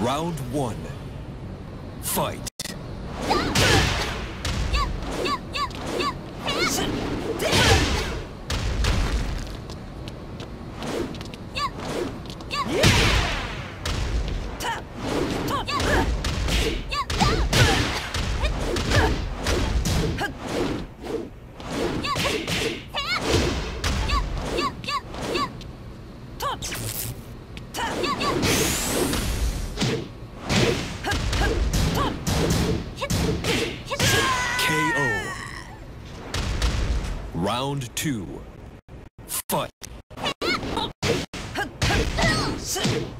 Round one. Fight. Round two. Fight.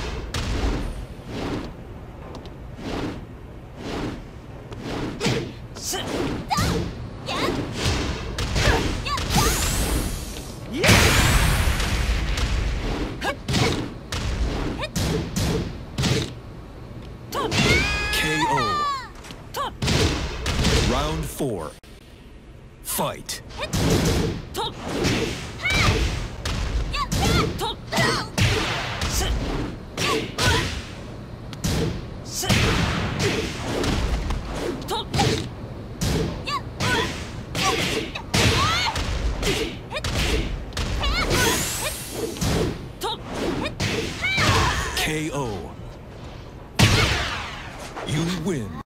Round four. Fight. KO. You win.